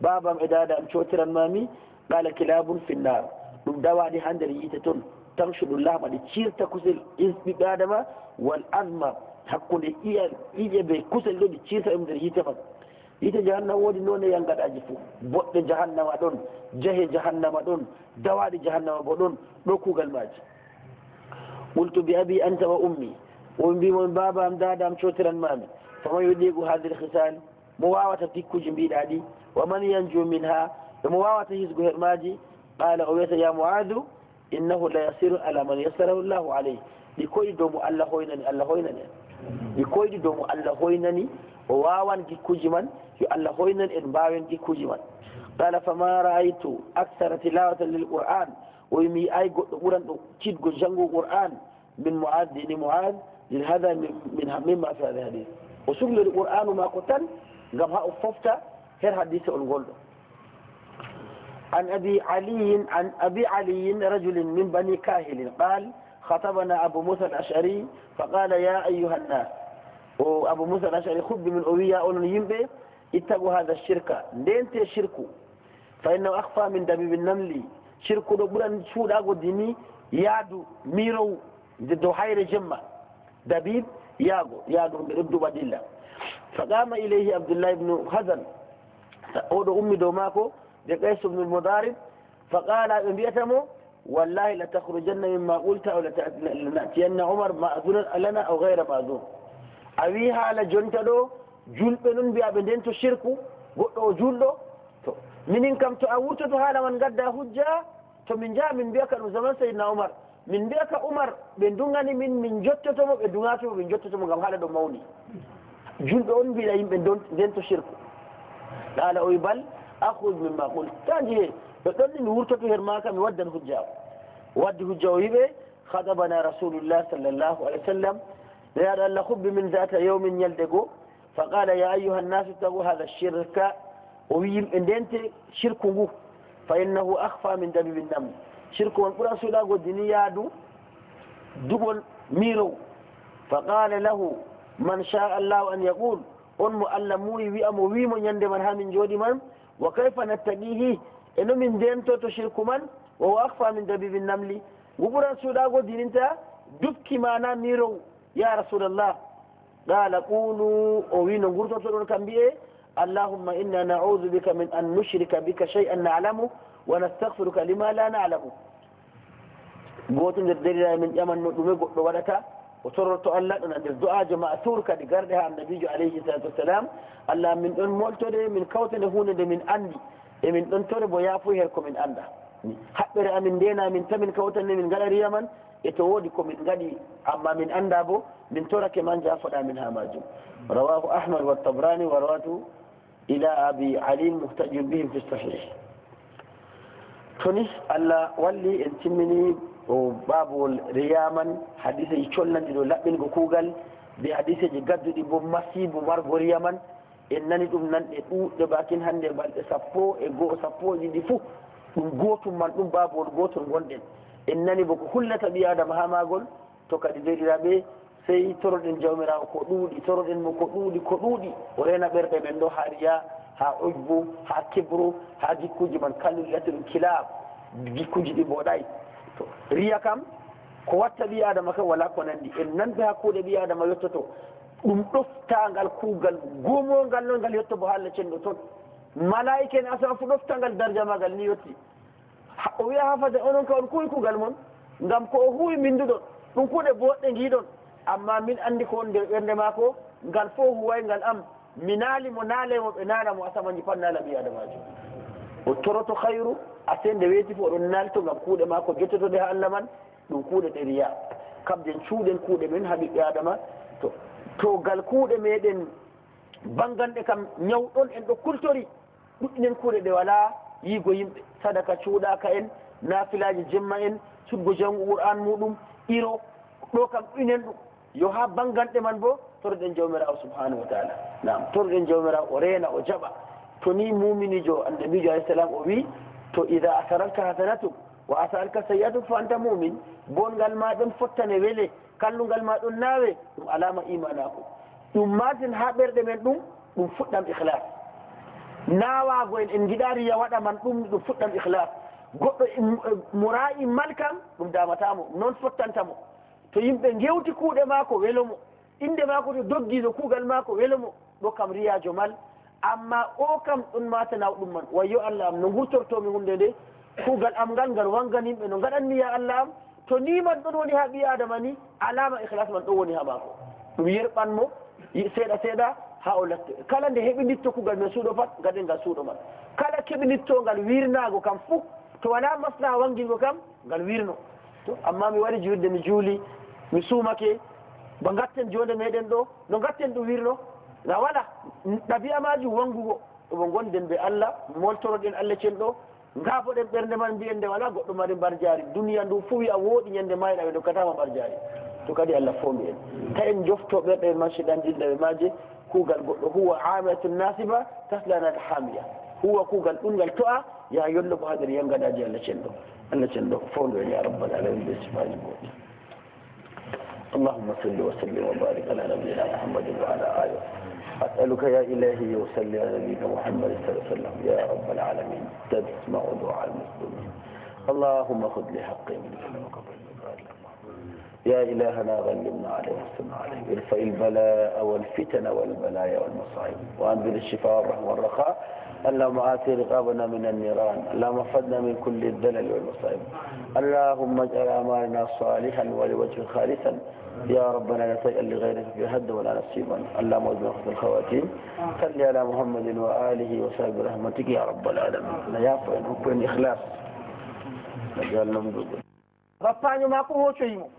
بابا مدادا أم شوترا مامي قال كلاب في النار ɗum dawaɗi ha nder yiite toon tansuɗu laama ɗe cirta kusel ɓiɓɓe adama wal asma hakkude iya ƴiƴe ɓe kusel ɗo ɗi cirta ɗum nder yiite man yiite jahannama woodi noon e yangaɗaji fo boɗɗe jahannama ɗon jehe jahannama ɗon dawaɗi jahannama bo ɗon ɗo kuugal maji قلت بأبي أنت وأمي ومن بي ومن بابا أم دادا أم شوترا مامي. فمن يديق هذه الخسان مواوة تكو جنبيل علي ومن ينجو منها مواوة يزقو هرماجي قال أويس يا معاذ إنه لا يصير على من يسره الله عليه. لكي دوم الله هوينني الله هوينني لكي دوم الله هوينني وواوان جي كوجمان يو الله هوينن إن باوين جي كوجمان قال فما رأيت أكثر تلاوة للقرآن. ويمي آي قرآن تيد قو جنغو قرآن من معاذ دين معاذ دين هذا من مما في هذا الحديث. وسوق القرآن ما قتل غم ها اوففتا هر حديث الغول. عن أبي علي عن أبي علي رجل من بني كاهل قال خطبنا أبو موسى الأشعري فقال يا أيها الناس. وابو موسى الأشعري خب من اوليا اون يمبي اتقوا هذا الشرك. دينت الشرك فإنه أخفى من دبيب النمل. cirkuɗo ɓuran cuuɗago dini yaadu mirow do hayre jemma. Dabib yaago yaadu ɓe ɗon duɓa ɗilla fa qama ilayhi abdoullah ibnu hasan oɗo ummi dow maako de qaysu bnu lmodarib fa qala ɓe mbiyatamo wallahi la takhrujanna mimma qulta aw lanatiyanna umar madunan lana aw gayra madun a wi haala jonta ɗo julɓe noon mbiya nden to shirku goɗɗo o julɗo منين كم تأوتو تهالا من قد هجا تمن جاء من بيك المزمن سيدنا عمر. من بيك عمر بن دونغاني من من جوتو تمو بن دونغاتو من جوتو تمو قام هذا دموني جل دون بلا يم بن دون دين تشرك. لا لا أويبل أخذ مما قلت. تاني بقولني نورتو تهر ما كم ود هجا ود هجا ويبه خطبنا رسول الله صلى الله عليه وسلم لا لا خب من ذات يوم يلدقو فقال يا أيها الناس اتقوا هذا الشرك ndente shirku ngu fa innahu akhfa min dabibi nnaml shirku won ɓura suɗago dini yaadu dugol miirow fa qala lahu man sha allahu an yaqul on mo allah muyi wi'a mo ñande man ha min jooɗi man wa kayfa nattaqihi e min ndento to man wo akhfa min dabibi nnamli ngu ɓuran suɗago dininta dukki mana miirow ya rasulallah qala qulu o ɗon kam اللهم إنا نعوذ بك من أن نشرك بك شيئا نعلمه ونستغفرك لما لا نعلمه. بوتن الدليل من يمن نؤمن بولك وصررت الله أن الدعاء جماعة تورك لقردها النبي عليه الصلاة والسلام. الله من أن مولتر من كوتن هون من أندي إيه من أن تورب ويافوهركم من أندا حقر أمن دينا من تمن كوتن من غير يمن. يتوودكم من غدي أما من أندا بو من تورك من جافر من هاماجو رواه أحمد والطبراني ورواته إلى أبي علي محتج بهم في الصحيح تونس ألا ولي انتمني وباب رياما حديث يشولن دلو لأبن قوغل بحديث جقد دبو مسيب ومرغ رياما إنني دم نن إتو دباكين هن دبال سفو إغو سفو جدفو ɗum gotum man ɗum babowol gotol gonɗen en nani boko hullata ɓi adama ha magol to kadi deriraɓe sey toroɗen jawmirawo ko ɗuuɗi toroɗen mo ko ɗuuɗi ko ɗuuɗi o rena ɓerɗe men ɗo ha riya ha ujbu ha kibru ha jikkuji man kallillata ɗum kilab jikkuji ɗi mboɗayi to riya kam ko watta ɓi adama kam wala ko nandi. En nanɓe hakkude ɓi adama yettoto ɗum ɗoftangal kuugal gomongal noon ngal yetto bo ha allah cenɗo toon malaika en asama fu ɗoftangal darja magal ni yetti o wiya hafade onon ka on kuwi kuugal mon ngam ko o huwi minduɗon. Ɗum kuuɗe boɗɗe giɗon amma min anndi ko woni nder ɓernde maako ngal fof huwayngal am mi naali mo naalemo ɓe naanamo asamaji pat naala ɓi adamajo o toroto hayru ase nde weeti fof oɗon naalto ngam kuuɗe maako jottotoɗe ha allah man ɗum kuuɗe ɗe riya. Kamɓen cuuɗen kuuɗe men ha ɓiɓɓe adama to to gal kuuɗe meɗen banganɗe kam ñawɗon en ɗo kultori. Ɗuɗɗinen kuuɗe ɗe wala yiigo yimɓe. Sadaka cuuɗaka en nafilaji jemma en sudgo jangu qur'an muɗum iro ɗo kam ɗinen ɗum. Yo ha banganɗe man bo torɗen jawmirawo subhanahu wa taala nam torɗen jawmirawo o reena o jaɓa to ni muminijo annabijo alayhi salam o wi to ida asaralka hasanatum wa asalka sayyatum fa anta mumin bongal ma ɗon fottane weele kallungal ma ɗon naawe ɗum alama imanako ɗum matin ha ɓerɗe men ɗum ɗum fuɗɗam ihlas nawago en en giɗa riya waɗa man ɗum ɗum fuɗɗam ihlas goɗɗo mura'i mal kam ɗum damatamo noon fottantamo to yimɓe gewti kuuɗe maako welomo inde maako to doggiɗo kuugal maako welomo ɗo kam riyajo mal. Amma o kam ɗon matanaw ɗum man wayyo allah am no gurtortomi hunde nde kuugal am ngal ngal wanganimɓe no gaɗanniya allah am. To ni man ɗon woni ha ɓi adama ni alama ihlas man ɗon woni ha maako. Ɗum yerɓanmo seeɗa seeɗa ha o latte. Kala nde heɓinitto kuugal men suuɗo pat gaɗen ngal suuɗo man. Kala keɓinitto ngal wirnago kam fuu to wala maslaha wangingo kam ngal wirno to amma mi waɗi juurde mi juuli mi suumake ba gatten jonde meɗen ɗo no gatten ɗum wirno na wala ɗabi'a majum wangugo omo gonden ɓe allah moltoroɗen allah cenɗo gafoɗen ɓernde man mbiyen nde wala goɗɗo mari mbar jaari duniya ndu fo wiya wooɗi ñande mayɗa ɓe dokkatama mbar jaari to kadi allah foomi en ta en jofto ɓerɗe man siɗanɗinɗa ɓe maje kuugal goɗɗo huwa amiatun nasiba taslanata hamiya huwa kuugal ɗumgal to'a ya yollo ko haɗer yangadaji allah cenɗo allah cenɗo fowndo en ya rabbal alamin ɓe sifaji goɗɗi اللهم صل وسلم وبارك على نبينا محمد وعلى آله. أسألك يا إلهي وصل على نبينا محمد صلى الله عليه وسلم. يا رب العالمين تسمع دعاء المسلمين. اللهم خذ لحقهم وقبل يا إلهنا غلبنا عليه واستمع عليه ارفع البلاء والفتن والبلايا والمصائب. وأنزل الشفاء والرخاء. اللهم آت رقابنا من النيران اللهم فدنا من كل الذلل والمصائب. اللهم اجعل أعمالنا صالحا ولوجه خالصا. يا ربنا لا تجعل لغيرك في هد ولا نصيبا. اللهم اجعل خذ الخواتيم. صل على محمد وآله وصحبه برحمتك يا رب العالمين. لا يعفو إن هو إخلاص. نجعلنا مدود bappaño ma ko hoccoyimo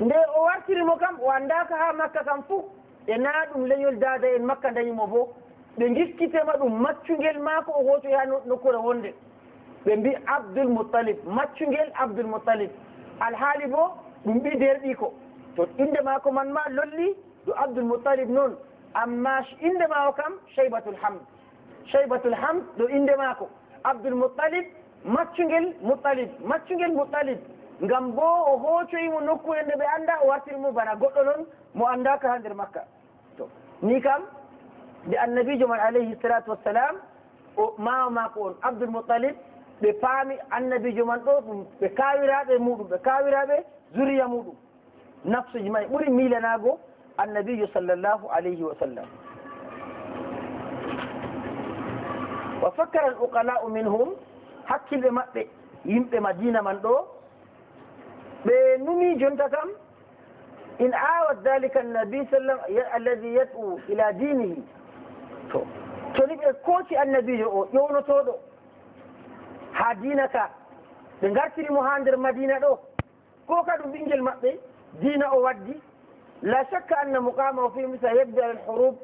nde o wartirimo kam o andaka ha makka kam fuu e na ɗum leñol dada en makka dañimo bo ɓe giskitema ɗum maccugel maako o hotoy ha nokkure wonde ɓe mbi abdoul moutalib maccugel abdoul moutalib alhaali bo ɗum ɓi derɗi ko to inde maako man ma lolli ɗo abdoul moutalib noon amma inde maako kam cheybatul hamd cheybatul hamd ɗo inde maako abdoul moutalib maccugel moutalib maccugel moutalib ngam bo o hoocoyimo nokkure nde ɓe annda o wartirimo bana goɗɗo noon mo anndaka ha nder makka to ni kam النبي جمع عليه الصلاة والسلام ما ما كون عبد المطلب بفامي النبي جمع دوب بكاوي رابي مودو بكاوي رابي زوريا مودو نفس جمعي بوري ميلا ناغو النبي صلى الله عليه وسلم. وفكر الأقلاء منهم حتى لما يمت مدينة من دو. بنمي جنتكم إن عاود ذلك النبي صلى الله عليه وسلم الذي يدعو إلى دينه. To toni ɓe kooci annabijo o ƴownotoɗo ha dina ka ɓe gartirimo ha nder madina ɗo ko ka ɗum ɓinguel maɓɓe dina o waddi la shakka anna muqamahu fi misa yabda al hurub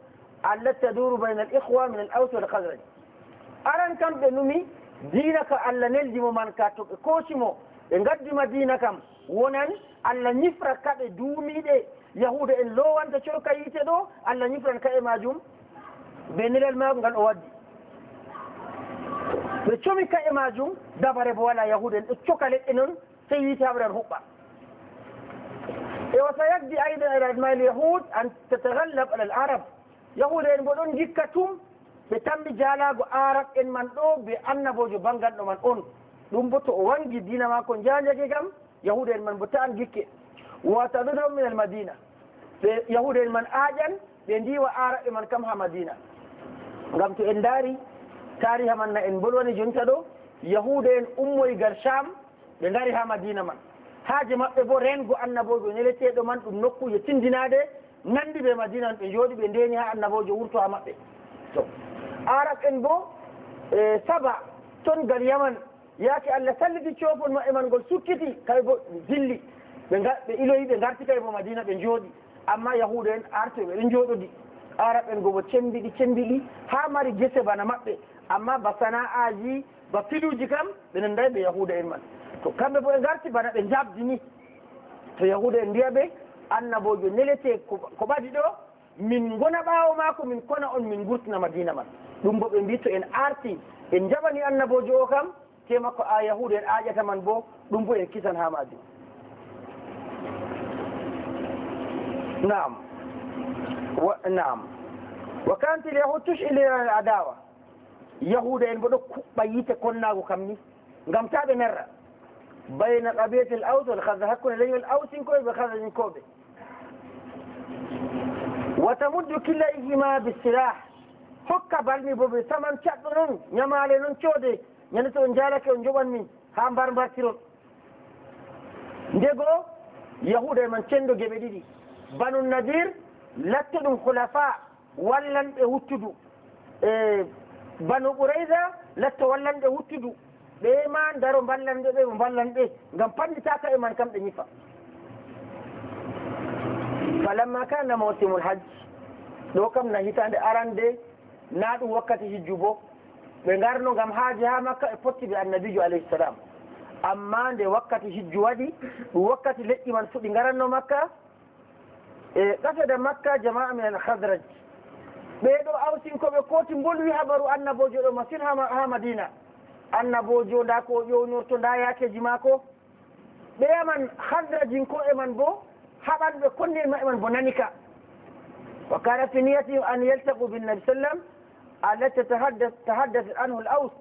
allati taduru bayna al ihwa min al aus wal khazraj aran kam ɓe numi diina ka allah neldimo man ka to ɓe koocimo ɓe gaddima diina kam wonan allah ñifra kaɓe duumiɗe yahuda en lowanta coka yiite ɗo allah ñifran ka e majum بيني للمعلوم قال أودي لتشومي كإماجون دابري بوالا يهود. اتشوكا لإنن سيدي عبر الهوبا إيه وسيجدي أيضا إلى أدماء اليهود أن تتغلب على العرب. يهودين بولون جيكتوم بتم جالاغو عرب إن من دوب بأن بوجو بانغان نومن أون. لنبطو وانجي دينا ما كون جانجا جيكم يهودين من بطان جيكي. وتذرهم من المدينة. يهودين من آجن بين ديوا عرب من كمها مدينة. ngam to en ndaari tariha man na en bolwani jonta ɗo yahuda en ummoygal sham ɓe ngari ha madina man. Haaje maɓɓe bo rengo annabojo neleteɗo man ɗum nokkuje tindinade nandi ɓe madina ɓe jooɗi ɓe ndeni ha annabojo wurto ha maɓɓe. To arab en bo e saba toon tongal yaman yaake allah salliti cofol maɓɓe man ngol sukkiti kay bo dilli. Ɓe ɓe iloyi ɓe garti kay bo madina ɓe jooɗi amma yahuda en arto ɓe jooɗodi arab en go bo cembiɗi cembiɗi ha mari gese bana maɓɓe amma ba sana'aji ba filuji kam ɓe nanday ɓe yahuda en man. To kamɓe bo ɓe garti bana ɓe jabdini to yahuda en mbiya ɓe annabojo nelete ko ɓadi ɗo min gona ɓaawo maako min kona on min gurtina madina man. Ɗum bo ɓe mbi to en arti en jaɓani annabojo o kam tema makko a yahuda en aƴata man bo ɗum bo en kisan ha majum naam en bo ɗo kuɓɓa yite konnago kam ni ngam ta ɓe merra bayna qabiyati l aus wal khasra hakkude leñol ausinkoɓe ɓe khasrañinkoɓe wa tamuddu kilayhima bisilah hokka balmi bo ɓe saman caɗɗo noon ñamale noon coode ñande to on jaalake on joɓan min ha mbar mbartiron ndego yahuda e man cendo geɓe ɗiɗi banu nadir ɗum hulafa wallanɓe wuttudu e banu ɓurayda latta wallanɓe wuttudu ɓe ma daro ballanɓe ɓe ɓe ballanɓe ngam panditaka e man kam ɓe ñifa falamma kana mawsimul hajj ɗo kam na hitande arande na ɗum wakkati hijju bo ɓe garno ngam haaji ha makka e potti ɓe annabijo alayhi salam amma nde wakkati hijju waɗi ɗum wakkati leƴƴi man fuɗi garanno makka إيه، قصة ده مكة جماعة من الخزرج. بيدو أوسين كو بيكوتي مبولو يحبرو أن بوجو دو مسين ها مدينة. أن بوجو داكو يو نورتو دا ياكي جماكو. بيامن خضرج انكو امن بو حبان بكل ما امن بو نانيكا. وكان في نيتي أن يلتقوا بالنبي صلى الله عليه وسلم التي تحدث تحدث عنه الأوس.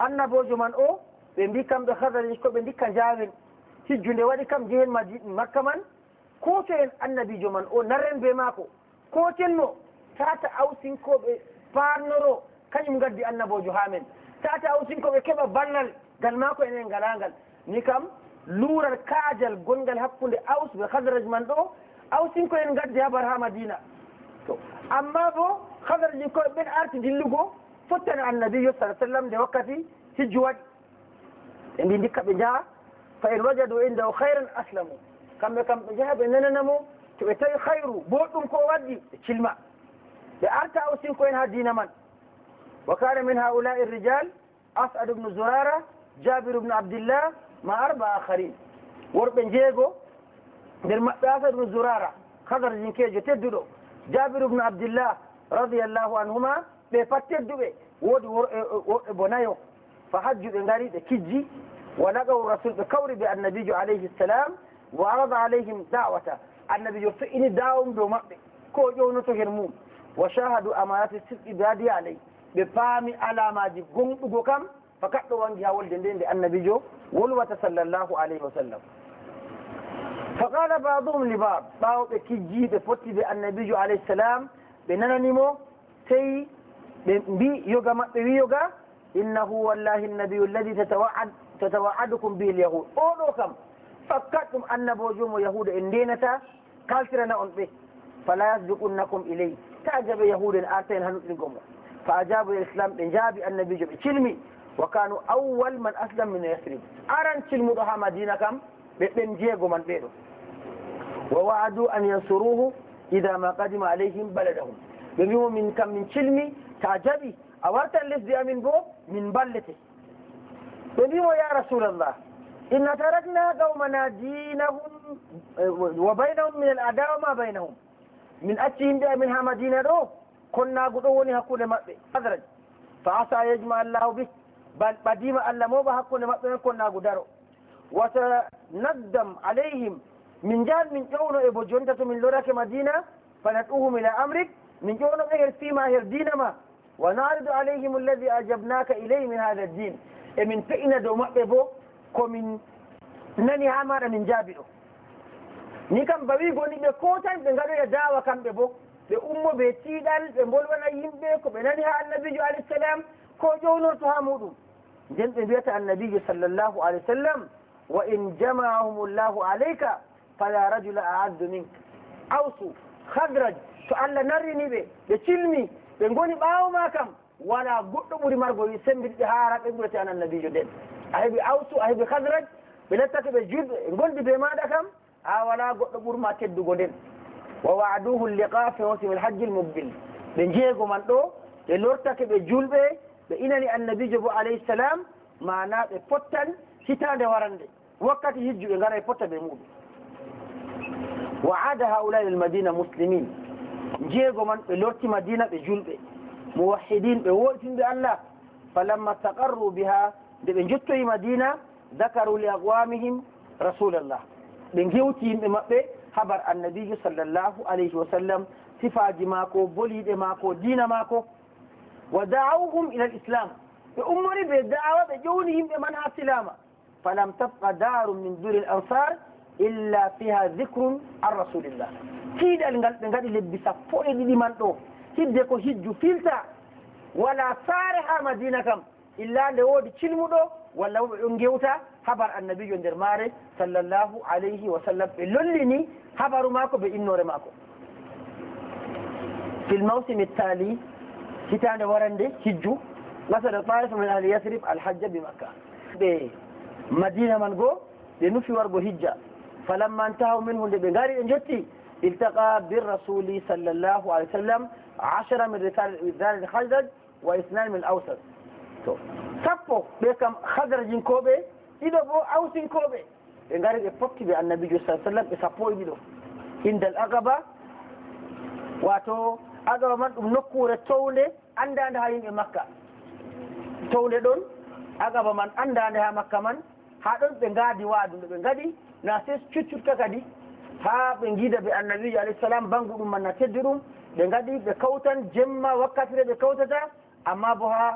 أن بوجو من أو بيمبي كم بخضرج كو جاهل. هجو ندوالي كم جيهن مكة كوتين النبي جمان أو نرن بماكو. كوتين مو تاتا أو سينكو بي بارنرو كنم غدي النبو جهامن تاتا أو سينكو بي كبا بانل غل ماكو انين غلانغل نيكم لورر كاجل غنغل حقون دي أوس بخدرج من دو. أو سينكو ين غدي هبرها مدينة. تو أما بو خدرج نكو بين أرتي دلوغو فتن النبي صلى الله عليه وسلم دي وقتي هجوات اندي نكا بجا فإن وجدوا عنده خيرا أسلموا. Kamɓe kam ɓe jaha ɓe nananamo to ɓe tawi hayru boɗɗum ko waddi ɓe cilma ɓe arta awsinko en ha dina man wa kana min haulai rijal asad ubnu zurara jabir ubnu abdillah ma arba akharin worɓe jeego nder maɓɓe asad ubnu zurara hadarjinkejo tedduɗo jabir ubnu abdillah radiallahu anhuma ɓe pat tedduɓe woodi woɓɓe bo nayo fa hajju ɓe ngari ɓe kijji wa lagaw rasul ɓe kawri ɓe annabijo alayhi ssalam arada alayhim dawata annabijo fe'ini dawum dow maɓɓe ko ƴownoto hen mum wa shahadu amanati sidɗi baadi alay ɓe paami alamaji gonɗugo kam fakat ɗo wangi ha wolde nde nde annabijo wolwata sallllahu alayhi wa sallam fa qala baduhum li bad ɓawo ɓe kijji ɓe potti ɓe annabijo alayhi salam ɓe nananimo sey ɓe mbi yoga maɓɓe jaɓe yahuda en arta en hanuɗɗingo mo fa ajabu il islam ɓe jaabi annabijo ɓe cilmi wa kanu awwal man aslam min yasrib aran cilmuɗo ha madina kam ɓe ɓen jeego man ɓeɗo wa waadu an yansuruhu ida ma qadima alayhim baladahum ɓe mbimo min kam min cilmi ta jaɓi a wartan lesdi amin bo min ballete بنيمو يا رسول الله إن تركنا قومنا دينهم وبينهم من الأعداء وما بينهم. من أتهم بها منها مدينة دو كنا قدوني هكون مأبي أدرج فعسى يجمع الله به. بل بديم ألا مو بحكون مأبي كنا قدرو. وسندم عليهم. من جال من جون إبو جنتة من لورك مدينة فندعوهم إلى أمرك. من جون غير فيما يردين ما. ونعرض عليهم الذي أجبناك إليه من هذا الدين. من فإن دو komin nani ha maɗa min jaabi ɗo. Ni kam ba wi goni ɓe ko tan ɓe ngaɗoya e daawa kamɓe bo ɓe ummo ɓe tiiɗal ɓe mbolwana yimɓe ko ɓe nani ha annabijo alayhisalam ko ƴownorto ha muɗum. Nden ɓe mbiyata annabijo sallllahu alih w sallam wa in jama'ahum llahu alayka fala rajula aaddu min awsu hadraj to allah narrini ɓe ɓe cilmi ɓe ngoni ɓaawo ma kam wala goɗɗo ɓuri margo wi sembiɗiɗe haara ɓe ɓurete an annabijo nden. أهبي أوتو أهبي خضرج بلتك بجيب قلت بما دكم أولا آه، قلت بور ما تدو قدن ووعدوه اللقاء في موسم الحج المقبل. بنجيكم من دو يلورتك بجول بي بإنني النبي جبو عليه السلام ما ناب فتن ستا دوارن دي. وقت يجو يغرى فتن بمود وعاد هؤلاء المدينة مسلمين. جيكم من يلورت مدينة بجول بي. موحدين بوقت بالله فلما تقروا بها yimɓe maɓɓe habar annabijo sallllahu alayhi wa sallam sifaji maako boliɗe maako dina maako wa daawhum ila l islam ɓe ummori ɓe daawa ɓe ƴowni yimɓe man ha silama falam tabqa darum min duri l ansar illa fiha dicrum an rasulillah tiiɗal ngal ɓe gaɗi lebbi sappo e ɗiɗi man ɗo hidde ko hijju filta wala saare ha madina kam إلا لوادي تلمدو ولو ينجيوتا حبر النبي يندر ماري صلى الله عليه وسلم. اللليني حبر ماكو بإنور ماكو. في الموسم التالي كتان ورندي هجو مثلا طائف من أهل يثرب الحج بمكة. بمدينة من قو لنفي ورقو هجا فلما انتهوا منه لبنغاري انجتي التقى بالرسول صلى الله عليه وسلم عشرة من رسالة الخزج واثنان من الأوسط. To. Sappo ɓe kam hadrajinkoɓe ɗiɗo bo awsinkoɓe ɓe ngari ɓe potti ɓe annabijo sa sallam ɓe sappo e ɗiɗo. Indal agaba wato agaba man ɗum nokkure townde andade ha yimɓe makka. Townde ɗon agaba man andade ha makka man ha ɗon ɓe ngaadi waadu nde ɓe ngaɗi na se cuccutta kadi ha ɓe giida ɓe annabijo alayhi salam bangu ɗum man na teddi ɗum ɓe ngaɗi ɓe kawtan jemma wakkatire ɓe kawtata amma bo ha